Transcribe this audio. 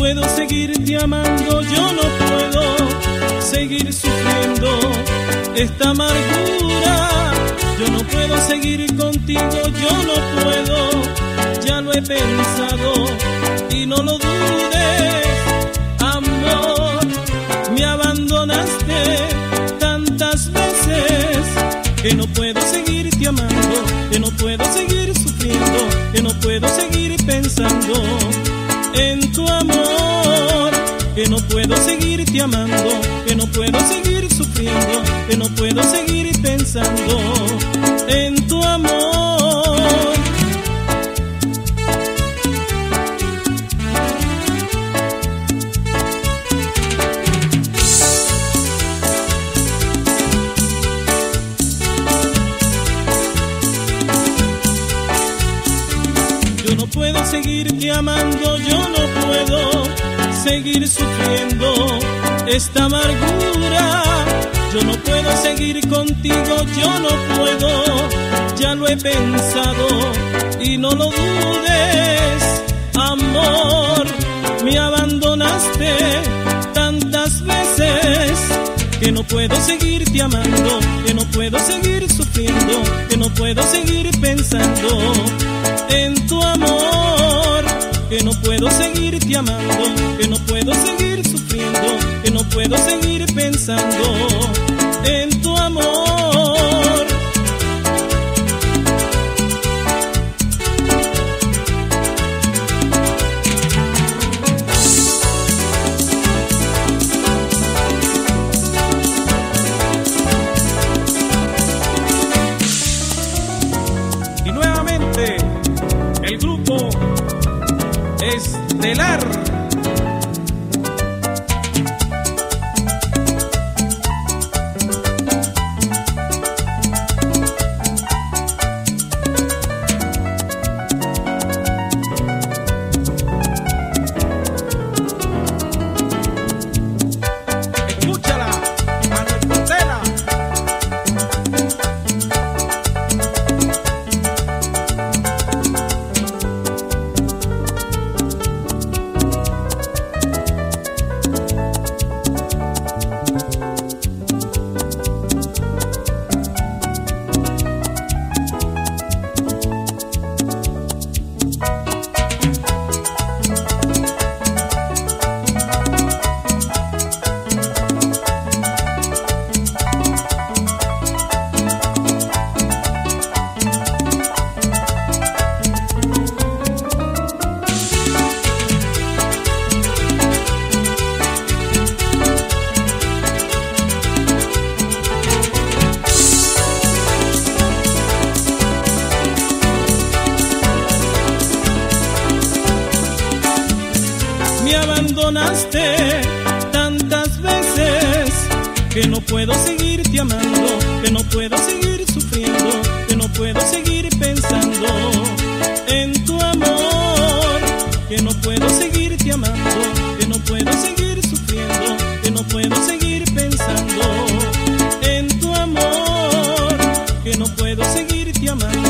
puedo seguirte amando, yo no puedo seguir sufriendo esta amargura. Yo no puedo seguir contigo, yo no puedo, ya lo he pensado y no lo dudes, amor. Me abandonaste tantas veces que no puedo seguirte amando, que no puedo seguir sufriendo, que no puedo seguir pensando puedo seguirte amando, que no puedo seguir sufriendo, que no puedo seguir pensando en tu amor. Yo no puedo seguirte amando, yo no puedo seguir sufriendo esta amargura. Yo no puedo seguir contigo, yo no puedo, ya lo he pensado y no lo dudes, amor. Me abandonaste tantas veces que no puedo seguirte amando, que no puedo seguir sufriendo, que no puedo seguir pensando en tu amor, seguirte amando, que no puedo seguir sufriendo, que no puedo seguir pensando en tu amor. Y nuevamente el grupo Estelar. abandonaste tantas veces que no puedo seguirte amando, que no puedo seguir sufriendo, que no puedo seguir pensando en tu amor, que no puedo seguirte amando, que no puedo seguir sufriendo, que no puedo seguir pensando en tu amor, que no puedo seguirte amando.